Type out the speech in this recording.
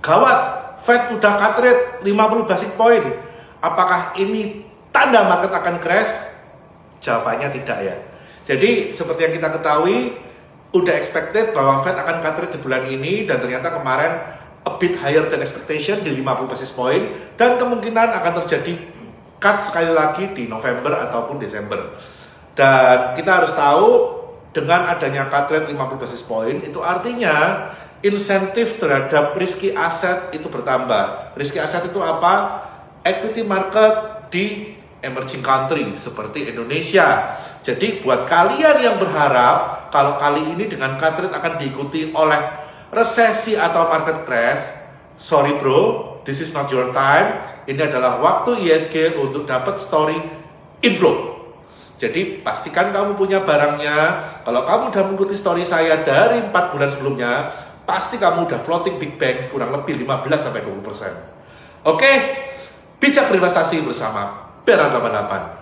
gawat, Fed udah cut rate 50 basis point. Apakah ini tanda market akan crash? Jawabannya tidak ya. Jadi seperti yang kita ketahui, udah expected bahwa Fed akan cut rate di bulan ini dan ternyata kemarin a bit higher than expectation di 50 basis point dan kemungkinan akan terjadi cut sekali lagi di November ataupun Desember. Dan kita harus tahu dengan adanya cut rate 50 basis point itu artinya insentif terhadap risky aset itu bertambah. Risky aset itu apa? Equity market di emerging country seperti Indonesia. Jadi buat kalian yang berharap kalau kali ini dengan cut rate akan diikuti oleh resesi atau market crash, sorry bro, this is not your time. Ini adalah waktu ISG untuk dapat story inflow. Jadi pastikan kamu punya barangnya. Kalau kamu udah mengikuti story saya dari 4 bulan sebelumnya, pasti kamu udah floating big bang kurang lebih 15 sampai 20%. Oke, bijak berinvestasi bersama Beran 88.